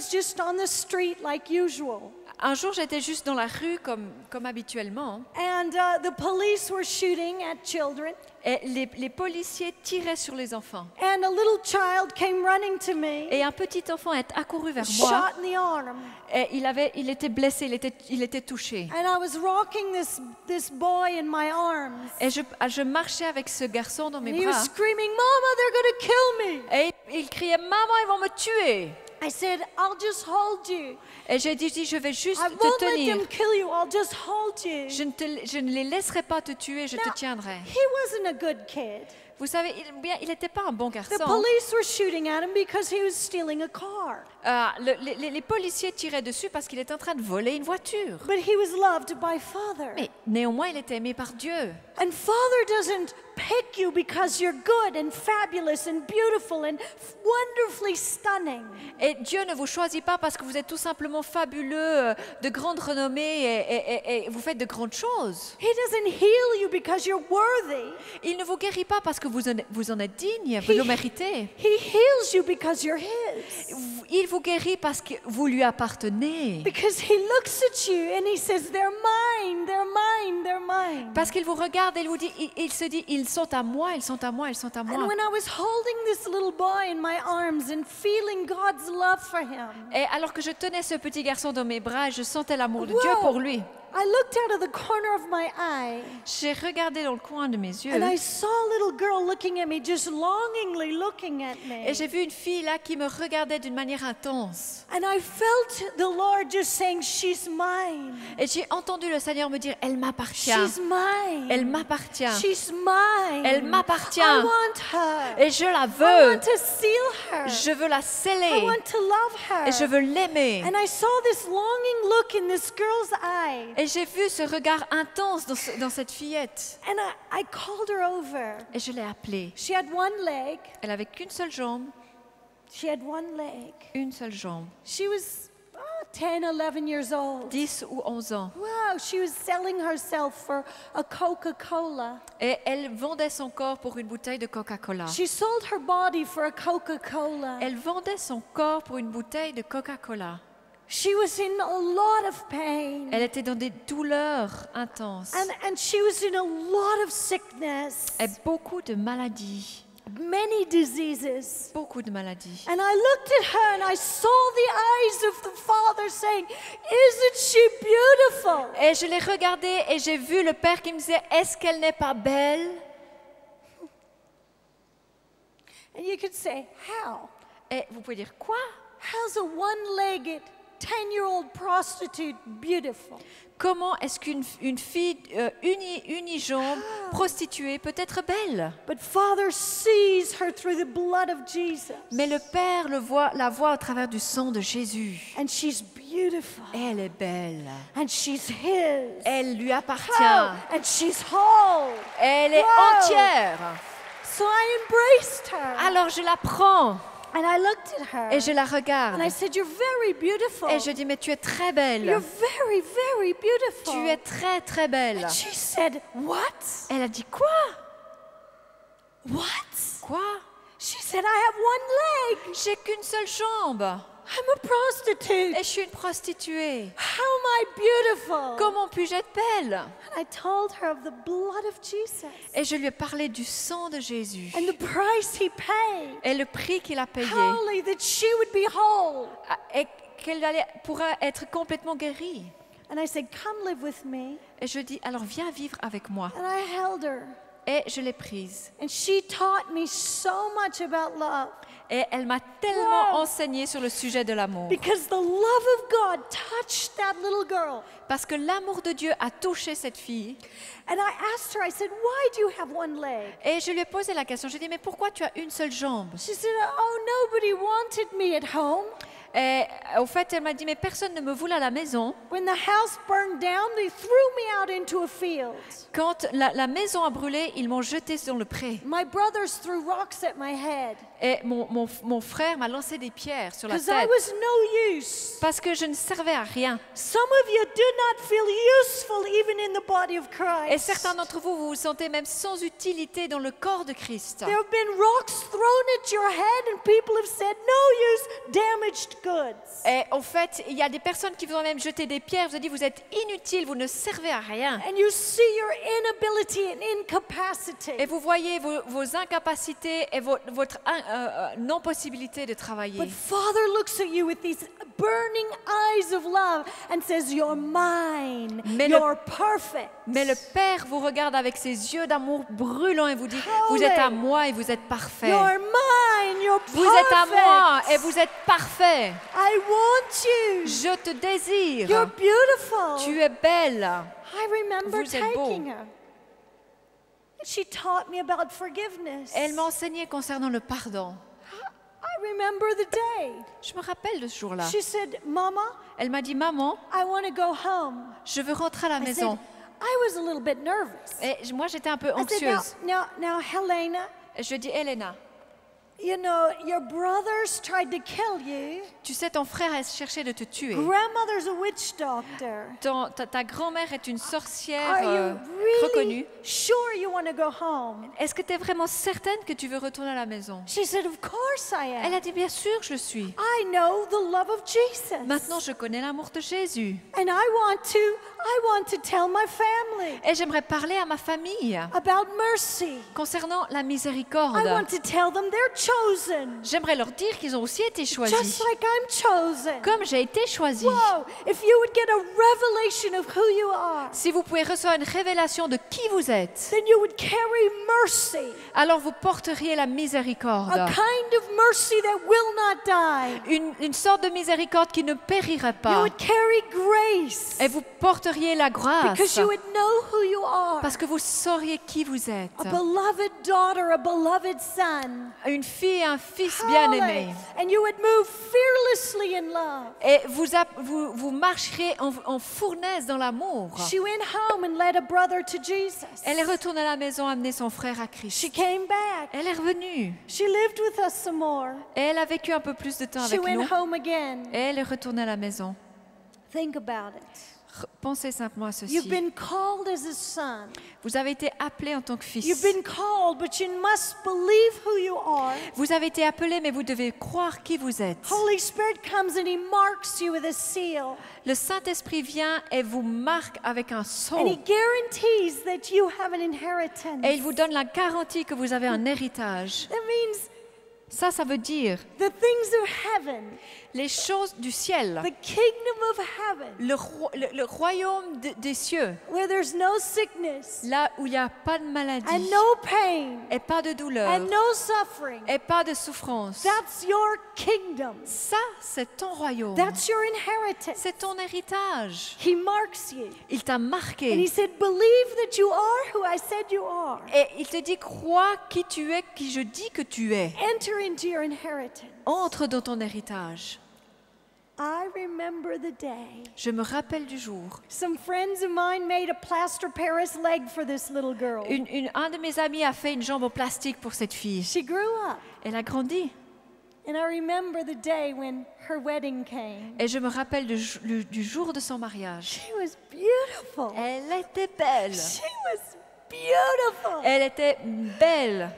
was just on the street like usual. Un jour, j'étais juste dans la rue comme, comme habituellement And uh, the police were shooting at children. et les, les policiers tiraient sur les enfants. And a little child came running to me, Et un petit enfant est accouru vers moi shot in the arm. et il, avait, il était blessé, il était, il était touché. And I was rocking this, this boy in my arms. Et je, je marchais avec ce garçon dans mes And he was bras screaming, Mama, they're going to kill me. et il, il criait Maman, ils vont me tuer I said, I'll just hold you. Et j'ai dit Je vais juste I te let tenir. them kill you. I'll just hold you. Je ne, te, je ne les laisserai pas te tuer, je te tiendrai. He wasn't a good kid. Vous savez, il n'était pas un bon The garçon. police were shooting at him because he was stealing a car. Euh, le- les, policiers tiraient dessus parce qu'il était en train de voler une voiture. But he was loved by Father. Mais néanmoins, il était aimé par Dieu. And Father doesn't pick you because you're good and fabulous and beautiful and wonderfully stunning. Et Dieu ne vous choisit pas parce que vous êtes tout simplement fabuleux, euh, de grande renommée et, et- et- et vous faites de grandes choses. He doesn't heal you because you're worthy. Il ne vous guérit pas parce que vous en, vous en êtes digne, vous le méritez. He heals you because you're His. Il vous guérit parce que vous lui appartenez. Because He looks at you and He says, They're mine, they're mine, they're mine. Parce qu'il vous regarde et il vous dit, il, il se dit, ils sont à moi, ils sont à moi, ils sont à And moi. when I was holding this little boy in my arms and feeling God's love for him, Et alors que je tenais ce petit garçon dans mes bras, je sentais l'amour de Dieu pour lui. I looked out of the corner of my eye J'ai regardé dans le coin de mes yeux and I saw a little girl looking at me, just longingly looking at me. et j'ai vu une fille là qui me regardait d'une manière intense. And I felt the Lord just saying, She's mine. Et j'ai entendu le Seigneur me dire, elle m'appartient. She's mine. Elle m'appartient. She's mine. Elle m'appartient. I want her. Et je la I veux. want to seal her. Je veux la I sceller. want to love her. Et je veux l'aimer. And I saw this longing look in this girl's eye. Et j'ai vu ce regard intense dans, ce- dans cette fillette. And I, I called her over. Et je l'ai appelée. She had one leg. Elle avait qu'une seule jambe. She had one leg. Une seule jambe. She was oh, 10, 11 years old. 10 ou 11 ans. Wow, she was selling herself for a Coca Cola. Et elle vendait son corps pour une bouteille de Coca-Cola. She sold her body for a Coca Cola. Elle vendait son corps pour une bouteille de Coca-Cola. She was in a lot of pain. Elle était dans des douleurs intenses. And, and she was in a lot of sickness. Et beaucoup de maladies. Many diseases. Beaucoup de maladies. And I looked at her and I saw the eyes of the father saying, "Isn't she beautiful?" Et je l'ai regardée et j'ai vu le père qui me disait, "Est-ce qu'elle n'est pas belle?" And you could say, "How?" Et vous pouvez dire quoi? How's a one-legged 10-year-old prostitute beautiful? Comment est-ce qu'une une fille euh, uni, unijambe, ah. prostituée, peut être belle? But Father sees her through the blood of Jesus. Mais le Père le voit, la voit au travers du sang de Jésus. And she's beautiful. Elle est belle. And she's his. Elle lui appartient. Oh, and she's whole. Elle est wow. entière. So I embraced her. Alors je la prends. And I looked at her. et je la And regarde. I said, You're very beautiful. Et je dis, mais tu es très You're belle. very, very beautiful. Tu es très, très belle. And she said, What? Elle a dit, quoi? What? Quoi? She said, I have one leg. J'ai qu'une seule jambe. I'm a prostitute. Et je suis une prostituée. How am I beautiful? Comment puis-je être belle? I told her of the blood of Jesus Et je lui ai parlé du sang de Jésus. and the price he paid. Et le prix qu'il a payé. Holy, that she would be whole. Ah, Et qu'elle pourra être complètement guérie. And I said, Come live with me. Et je dis, alors viens vivre avec moi. And I held her. Et je l'ai prise. And she taught me so much about love Et elle m'a tellement Wow. enseigné sur le sujet de l'amour. Parce que l'amour de Dieu a touché cette fille. Et je lui ai posé la question. Je lui ai dit, mais pourquoi tu as une seule jambe? She said, Oh, nobody wanted me at home. Et au fait, elle m'a dit, mais personne ne me voulait à la maison. When the house burned down, they threw me out into a field. Quand la, la maison a brûlé, ils m'ont jeté sur le pré. My brothers threw rocks at my head Et mon, mon- mon frère m'a lancé des pierres sur la tête. was no use. Parce que je ne servais à rien. Some of you do not feel useful even in the body of Et Christ. certains d'entre vous, vous vous sentez même sans utilité dans le corps de Christ. There have been rocks thrown at your head, and people have said, No use, damaged goods. Et en fait, il y a des personnes qui vous ont même jeté des pierres, vous ont dit vous êtes inutile, vous ne servez à rien. And you see your inability and incapacity. Et vous voyez vos, vos incapacités et vo- votre euh, euh, non-possibilité de travailler. But Father looks at you with these burning eyes of love and says, You're mine. Mais le- You're perfect. Mais le Père vous regarde avec ses yeux d'amour brûlants et vous dit vous Holy. êtes à moi et vous êtes parfait. You're mine. You're Vous êtes à perfect. moi et vous êtes parfait. I want you. Je te désire. You're beautiful. Tu es belle. I remember Vous êtes beau. taking her. She taught me about forgiveness. Elle m'a enseigné concernant le pardon. Remember the day. Je me rappelle de ce jour-là. She said, Mama, Elle m'a dit maman, I want to go home. je veux rentrer à la I said, maison. I was a little bit nervous. Et moi j'étais un peu I said, now, anxieuse. now, now, Helena, Et je lui ai dit Elena, you know, your brothers tried to kill you. tu sais ton frère a cherché de te tuer. Grandmother's a witch doctor. Ton- ta, ta grand-mère est une sorcière Are euh, you really reconnue. sure you want to go home? Est-ce que tu es vraiment certaine que tu veux retourner à la maison? She said, Of course I Elle am. a dit bien sûr je le suis. I know the love of Jesus. Maintenant je connais l'amour de Jésus. And I want to, I want to tell my family Et j'aimerais parler à ma famille about mercy. concernant la I miséricorde. want to tell them they're chosen, J'aimerais leur dire qu'ils ont aussi été just choisis. like I'm chosen. Comme j'ai été choisie. Whoa, if you would get a revelation of who you are, Si vous pouvez recevoir une révélation de qui vous êtes, then you would carry mercy, alors vous porteriez la miséricorde. a kind of mercy that will not die. Une, une sorte de miséricorde qui ne périrait You pas. would carry grace Et vous porteriez la grâce. because you would know who you are. Parce que vous sauriez qui vous êtes. A beloved daughter, a beloved son. Une fille et un fils bien-aimés. And you would move fearlessly in love. Et vous, app- vous, vous marcherez en, en fournaise dans l'amour. She went home and led a brother to Jesus. Elle est retournée à la maison amener son frère à She Christ. came back. Elle est revenue. She lived with us some more. Et elle a vécu un peu plus de temps She avec nous. went home again. Et elle est retournée à la maison. Pensez simplement à You've ceci. been called as a son. Vous avez été appelé en tant que You've fils. been called, but you must believe who you are. Vous avez été appelé, mais vous devez croire qui vous êtes. Holy Spirit comes and He marks you with a seal. Le Saint-Esprit vient et vous marque avec un And He sceau. guarantees that you have an inheritance. Et il vous donne la garantie que vous avez un héritage. That means Ça, ça veut dire the things of heaven, les choses du ciel, the kingdom of heaven, le, roi- le- le royaume de- des cieux, where there's no sickness là où il n'y a pas de and maladie no pain et pas de douleur and no suffering. et pas de souffrance. That's your kingdom. Ça, c'est ton royaume. That's your inheritance. C'est ton héritage. He marks you. Il t'a And he marqué. said, Believe that you are who I said you are. Et il te dit, crois qui tu es, qui je dis que tu es. Enter into your inheritance. Entre dans ton héritage. I remember the day. Je me rappelle du jour. Some friends of mine made a plaster Paris leg for this little girl. Une- une- un de mes amis a fait une jambe en plastique pour cette fille. She grew up. Elle a grandi. And I remember the day when her wedding came. Et je me rappelle du, jour de son mariage. She was beautiful. Elle était belle. She was beautiful. Elle était belle.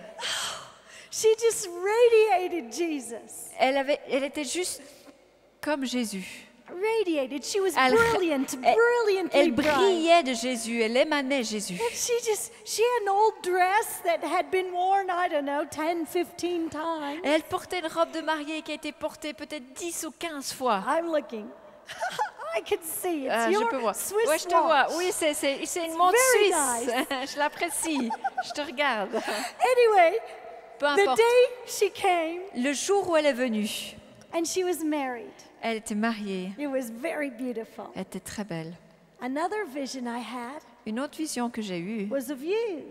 She just radiated Jesus. Elle, avait, elle était juste comme Jésus. Radiated. She was Elle, brilliant, brilliantly elle brillait de Jésus. Elle émanait Jésus. And she just, she had an old dress that had been worn, I don't know, 10, 15 times. Elle portait une robe de mariée qui a été portée peut-être 10 ou 15 fois. I'm looking. I can see. It's Ah, your je peux voir. Swiss Ouais, je te vois. Oui, c'est une montre suisse. je l'apprécie. Je te regarde. Anyway, Peu the importe. day she came Le jour où elle est venue, and she was married, elle était mariée. it was very beautiful. Elle était très belle. Another vision I had Une autre vision que j'ai eue, was of you,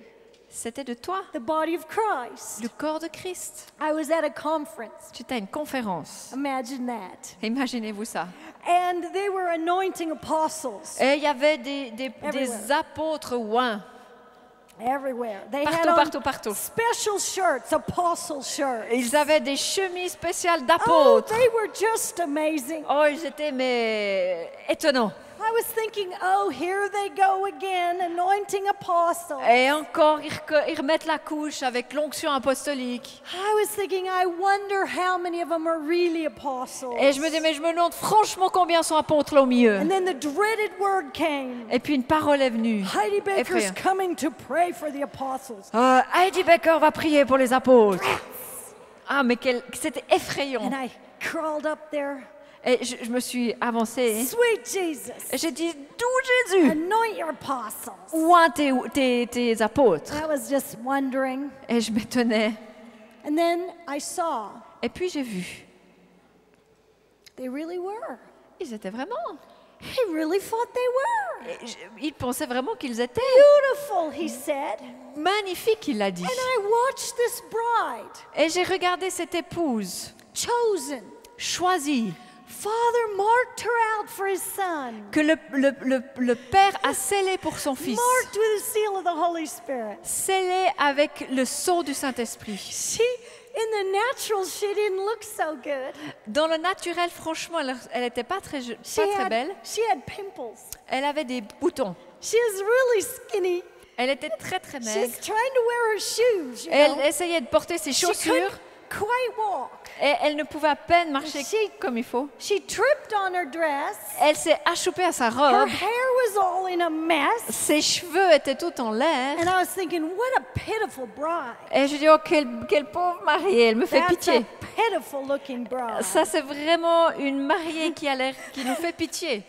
c'était de toi, the body of Christ. le corps de Christ. I was at a conference. Tu à une conférence. Imagine that. Imaginez-vous ça. And they were anointing apostles Et il y avait des, des- des apôtres ouins. Everywhere. They had Partout, partout, partout. special shirts, apostle shirts. Ils avaient des chemises spéciales Oh, d'apôtres. they were just amazing. Oh, ils étaient mais étonnants. I was thinking, oh, here they go again, anointing apostles. Et encore, ils, remettent la couche avec l'onction apostolique. I was thinking, I wonder how many of them are really apostles. Et je me dis, mais je me demande franchement combien sont apôtres là au milieu. And then the dreaded word came. Et puis une parole est venue. Heidi Baker's coming to pray for the apostles. Euh, Heidi Becker va prier pour les apôtres. Ah, mais c'était effrayant. And I crawled up there. Et je, je me suis avancée. Sweet Jesus, Et j'ai dit, d'où Jésus anoint your apostles. Où sont tes, tes, tes apôtres I was just wondering. Et je m'étonnais. And then I saw Et puis j'ai vu. they really were. Ils étaient vraiment. He really thought they were. Ils pensaient vraiment qu'ils étaient Beautiful, he said. magnifiques, il a dit. And I watched this bride, Et j'ai regardé cette épouse chosen. choisie, Father marked her out for his son, que le, le- le- le Père a scellée pour son fils. marked with the seal of the Holy Spirit. Scellée avec le sceau du Saint-Esprit. She, in the natural, she didn't look so good. Dans le naturel, franchement, elle n'était pas très, je- She pas très had, belle. she had pimples. Elle avait des boutons. She was really skinny. Elle était très très maigre. She's trying to wear her shoes, you Elle know. essayait de porter ses chaussures quite walk. et elle ne pouvait à peine marcher She- comme il faut. She tripped on her dress. Elle s'est achoupée à sa Her robe. hair was all in a mess. Ses cheveux étaient tout en l'air. And I was thinking, what a pitiful bride. Et je dis, oh, quelle, quelle pauvre mariée, elle me fait That's pitié. a pitiful looking bride. Ça, c'est vraiment une mariée qui a qui nous fait pitié.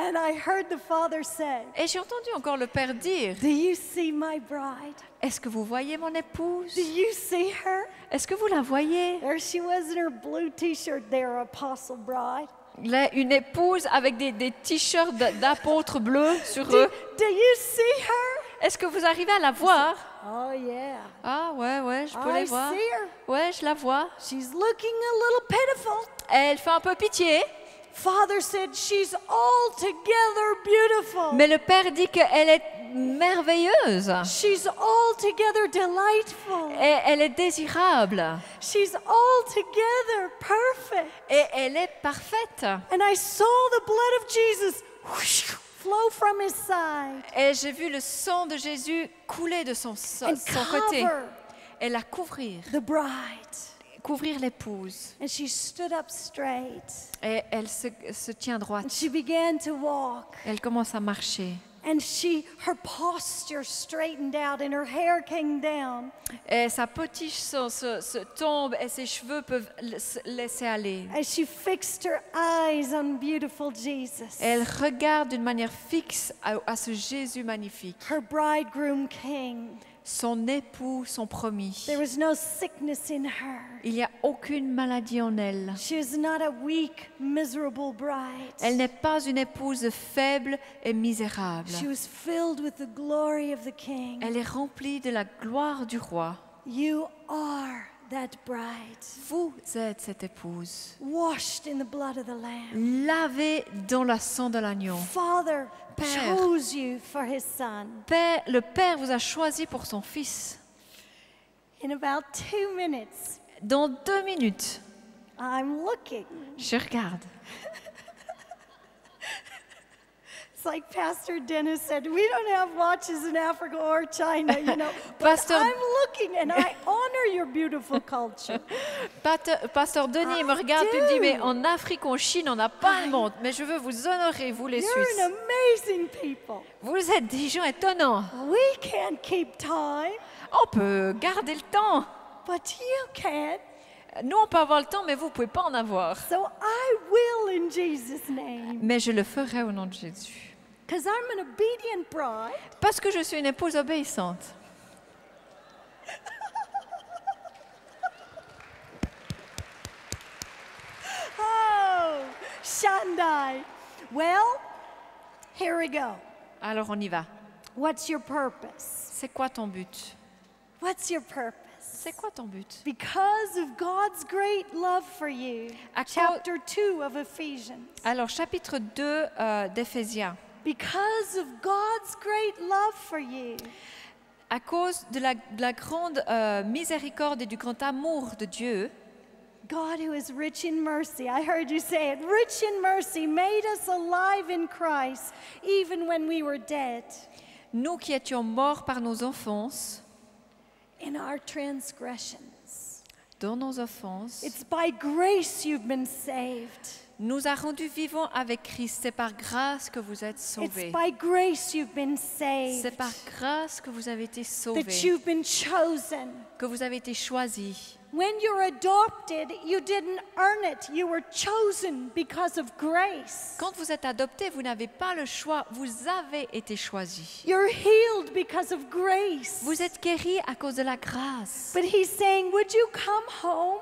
And I heard the father say, Et j'ai entendu encore le père dire, Do you see my bride? est-ce que vous voyez mon épouse? Do you see her? Est-ce que vous la voyez? There she was in her blue t shirt there, Apostle Bride. Là, Une épouse avec des, des t-shirts d'apôtres bleus sur Do, eux. do you see her? Est-ce que vous arrivez à la voir? Oh, yeah. Ah ouais, ouais, je peux I les voir. see her. Ouais, je la vois. She's looking a little pitiful. Elle fait un peu pitié, Father said she's altogether beautiful. mais le père dit qu'elle est merveilleuse. She's altogether delightful. Et elle est désirable. She's altogether perfect. Et elle est parfaite. And I saw the blood of Jesus flow from his side Et j'ai vu le sang de Jésus couler de son, so- and son côté et la couvrir, the bride. Couvrir l'épouse. And she stood up straight. Et elle se, se tient And droite. she began to walk. Elle commence à marcher. And she, her posture straightened out and her hair came down. Et sa potiche se, se- se tombe et ses cheveux peuvent la- se laisser aller. As she fixed her eyes on beautiful Jesus. Elle regarde d'une manière fixe à, à ce Jésus magnifique, Her bridegroom king. Son époux, son promis. There was no sickness in her. Il n'y a aucune maladie en elle. She was not a weak, miserable bride. Elle n'est pas une épouse faible et misérable. She was filled with the glory of the king. Elle est remplie de la gloire du roi. You are that bride, Vous êtes cette épouse, washed in the blood of the Lamb. lavée dans le sang de l'agneau. Father Père. chose you for his son. Père, le Père vous a choisi pour son Fils. In about two minutes, Dans deux minutes, I'm looking. je regarde. It's like Pastor Dennis said, we don't have watches in Africa or China, you know. But Pastor- I'm looking and I honor your beautiful culture. Pasteur Denis me regarde et me dit, mais en Afrique, en Chine, on n'a pas de montre. Mais je veux vous honorer, vous les You're Suisses. an amazing people. Vous êtes des gens étonnants. We can't keep time, On peut garder le temps. but you can. Nous, on peut avoir le temps, mais vous ne pouvez pas en avoir. So I will in Jesus' name. Mais je le ferai au nom de Jésus. Because I'm an obedient bride. Parce que je suis une épouse obéissante. Oh, Shandai. Well, here we go. Alors on y va. What's your purpose? C'est quoi ton but? What's your purpose? C'est quoi ton but? Because of God's great love for you. À Chapter 2 of Ephesians. Alors chapitre 2 euh, d'Éphésiens. Because of God's great love for you. À cause de la, de la grande euh, miséricorde et du grand amour de Dieu, God, who is rich in mercy, I heard you say it, rich in mercy, made us alive in Christ, even when we were dead Nous qui étions morts par nos offenses, in our transgressions. dans nos offenses, It's by grace you've been saved. Nous a rendus vivants avec Christ. C'est par grâce que vous êtes It's sauvés. by grace you've been C'est saved. par grâce que vous avez été That sauvés, you've been chosen. que vous avez été choisis. When you're adopted, you didn't earn it. You were chosen because of grace. Quand vous êtes adopté, vous n'avez pas le choix, vous avez été choisi. You're healed because of grace. Vous êtes guéri à cause de la grâce. But he's saying, Would you come home?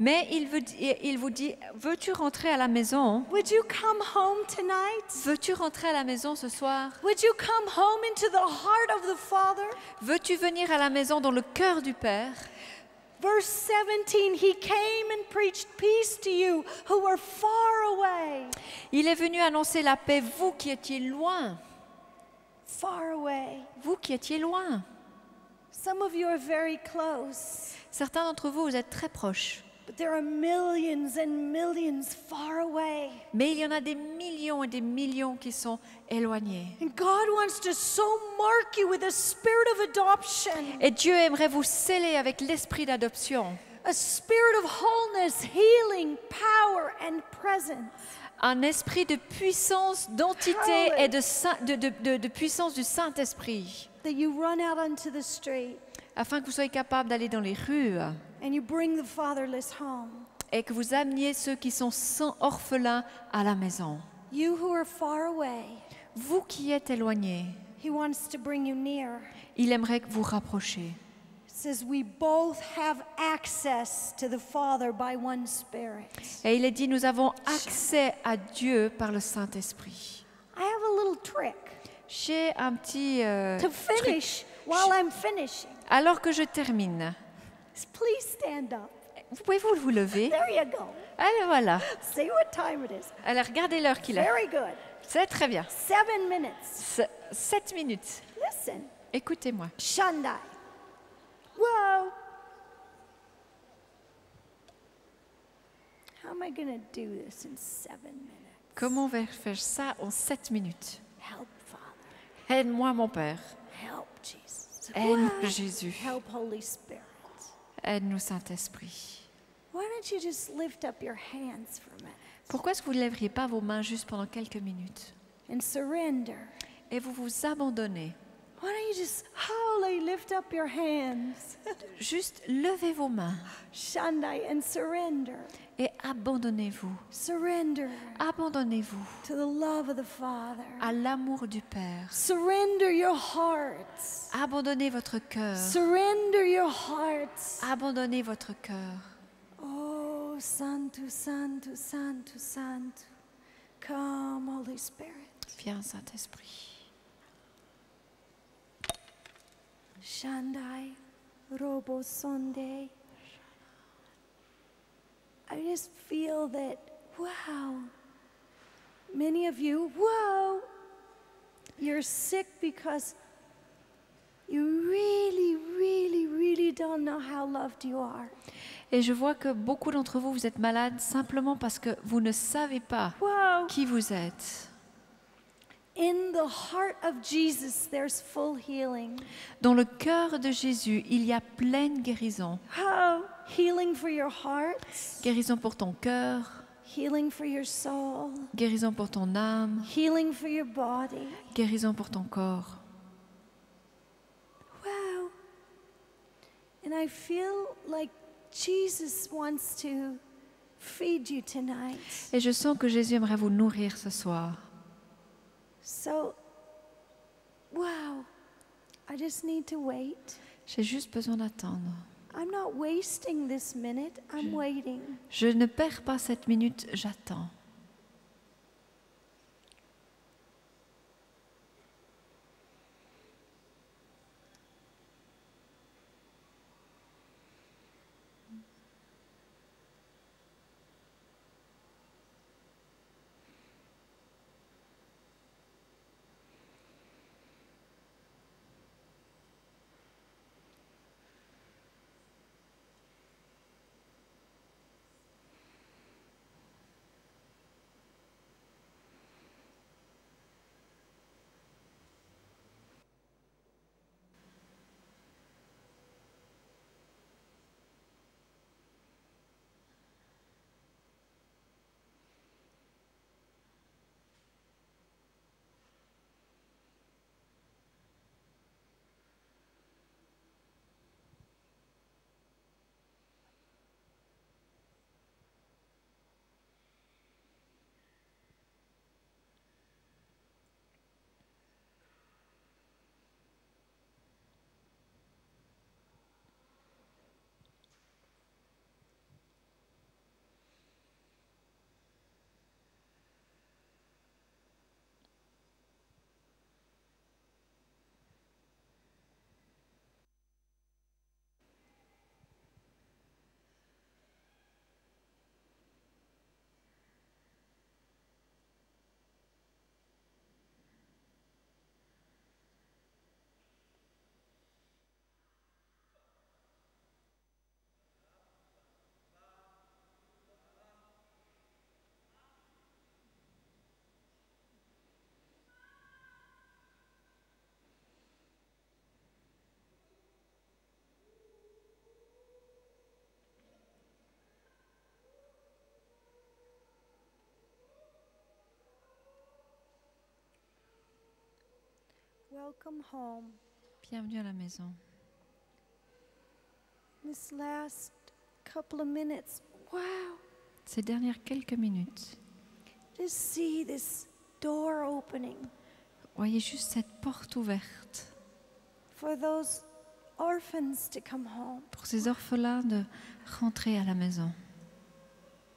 Mais il, veut il vous dit, veux-tu rentrer à la maison? Would you come home tonight? Veux-tu rentrer à la maison ce soir? Would you come home into the heart of the Father? Veux-tu venir à la maison dans le cœur du Père? Verse 17, he came and preached peace to you who were far away. Il est venu annoncer la paix, vous qui étiez loin, Far away. vous qui étiez loin. Some of you are very close, Certains d'entre vous, vous êtes très proches, but there are millions and millions far away. mais il y en a des millions et des millions qui sont éloignés. And God wants to so mark you with a spirit of adoption, Et Dieu aimerait vous sceller avec l'esprit d'adoption, a spirit of wholeness, healing, power, and presence. un esprit de puissance, d'entité et de, de- de- de- de puissance du Saint-Esprit, That you run out onto the street afin que vous soyez capable d'aller dans les rues and you bring the fatherless home. et que vous ameniez ceux qui sont sans orphelins à la maison. You who are far away, Vous qui êtes éloignés, He wants to bring you near. il aimerait que vous rapprochiez. Et il est dit, nous avons accès à Dieu par le Saint-Esprit. I have a little trick J'ai un petit... euh, to truc. finish while I'm finishing. Alors que je termine, Please stand up. vous pouvez vous vous lever? There you go. Allez, voilà. See what time it is. Alors, regardez l'heure qu'il est. Very good. C'est très bien. Seven minutes. Sept minutes. Listen. Écoutez-moi. Shandai. Whoa. How am I going to do this in seven minutes? Comment on va faire ça en sept minutes? Help, Father. Aide-moi, mon Père. Help, Jesus. Aide Wow. Jésus. Help, Holy Spirit. Aide-nous, Saint-Esprit. Why don't you just lift up your hands for a minute? Pourquoi est-ce que vous ne lèveriez pas vos mains juste pendant quelques minutes? And surrender? et vous vous abandonnez Why don't you just holy lift up your hands? Juste levez vos mains Shandai and surrender. Et abandonnez-vous. Surrender Abandonnez-vous to the love of the Father. à l'amour du Père. Surrender your hearts. Abandonnez votre cœur. Surrender your hearts. Abandonnez votre cœur. Oh, Santo, Santo, Santo, Santo. Come, Holy Spirit. Viens, Saint-Esprit. Shandai, Robo Sonde. I just feel that, wow, many of you, wow, you're sick because you really, really, really don't know how loved you are. Et je vois que beaucoup d'entre vous, vous êtes malades simplement parce que vous ne savez pas Wow. qui vous êtes. In the heart of Jesus, there's full healing. Dans le cœur de Jésus, il y a pleine guérison. Oh, healing for your heart, Guérison pour ton cœur, healing for your soul, guérison pour ton âme, healing for your body. guérison pour ton corps. Wow. And I feel like Jesus wants to feed you tonight. Et je sens que Jésus aimerait vous nourrir ce soir. So, wow. I just need to wait. J'ai juste besoin d'attendre. I'm not wasting this minute, I'm waiting. Je ne perds pas cette minute, j'attends. Welcome home. Bienvenue à la maison. This last couple of minutes, wow, Ces dernières quelques minutes, just see this door opening voyez juste cette porte ouverte for those orphans to come home, pour ces orphelins de rentrer à la maison,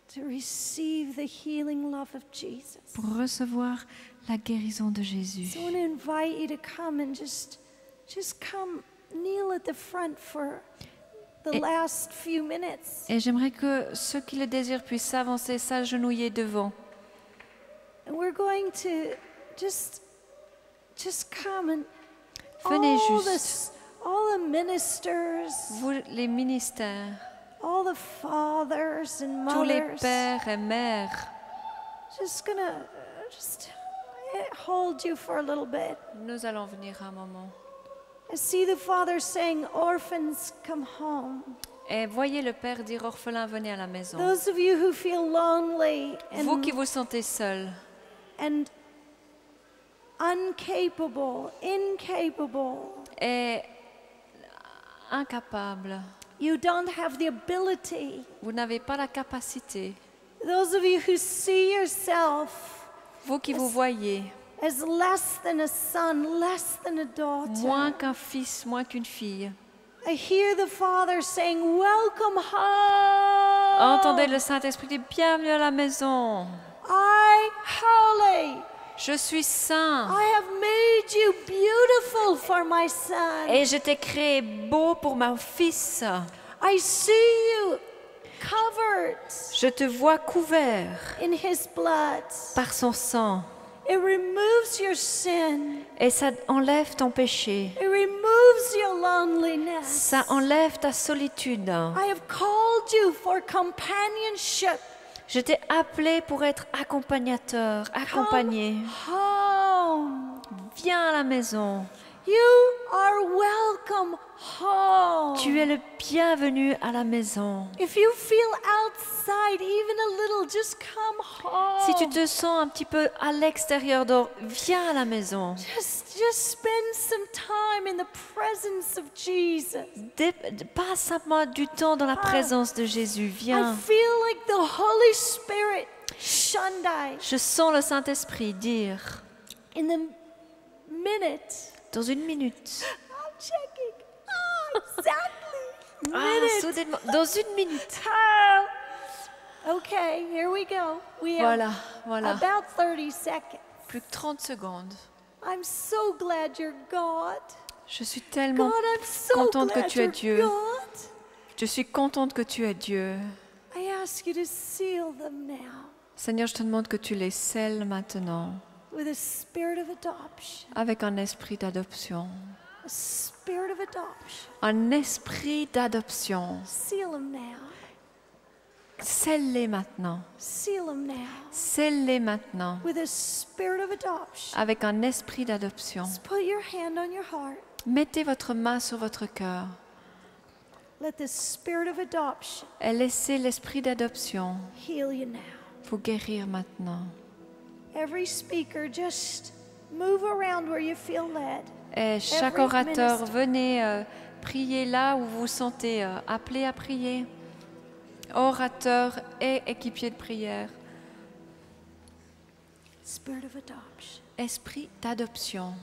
to receive the healing love of Jesus. pour recevoir la guérison de Jésus. So I want to invite you to come and just just come kneel at the front for the Et- last few minutes. Et j'aimerais que ceux qui le désirent puissent s'avancer, s'agenouiller devant. And we're going to just just come and Venez all juste. the all the ministers, Vous, les ministères, all the fathers and tous les mothers, pères et mères, just gonna uh, just hold you for a little bit. nous allons venir un moment. I see the father saying, "Orphans, come home." Et voyez le Père dire orphelin, venez à la maison. Those of you who feel lonely Vous and qui vous sentez seul and incapable, incapable. et incapable, You don't have the ability. vous n'avez pas la capacité, Those of you who see yourself vous qui vous voyez as less than a son, less than a daughter. moins qu'un fils, moins qu'une fille, I hear the Father saying, Welcome home. entendez le Saint-Esprit dire bienvenue à la maison. I, holy, Je suis saint I have made you beautiful for my son. et je t'ai créé beau pour mon fils. I see you Je te vois couvert in his blood. par son sang It removes your sin. et ça enlève ton péché. It removes your loneliness. Ça enlève ta solitude. I have called you for companionship. Je t'ai appelé pour être accompagnateur, accompagné. Home. Viens à la maison. You are welcome home. Tu es le bienvenu à la maison. If you feel outside even a little, just come home. Si tu te sens un petit peu à l'extérieur viens à la maison. just just spend some time in the presence of Jesus. Simplement du temps dans la présence de Jésus. I Viens. feel like the Holy Spirit Shandai Je sens le Saint-Esprit dire in the minute. Dans une minute. I'm checking. Ah, exactly. Ah, minute. soudainement, dans une minute. Okay, here we go. We have Voilà, voilà. about 30 seconds. Plus que 30 secondes. I'm so glad you're God. Je suis tellement God, I'm so contente que tu es Dieu. God. Je suis contente que tu es Dieu. I ask you to seal them now Seigneur, je te demande que tu les scelles maintenant with a spirit of adoption. avec un esprit d'adoption. A spirit of adoption. Un esprit d'adoption. Seal them now. Scelle-les maintenant. Seal them now Scelle-les maintenant with a spirit of adoption. avec un esprit d'adoption. Just put your hand on your heart. Mettez votre main sur votre cœur Let the spirit of adoption et laissez l'esprit d'adoption heal you now. vous guérir maintenant. Every speaker, just move around where you feel led. Et chaque Every orateur, minister. venez euh, prier là où vous vous sentez euh, appelé à prier. Orateur et équipier de prière. Spirit of adoption. Esprit d'adoption.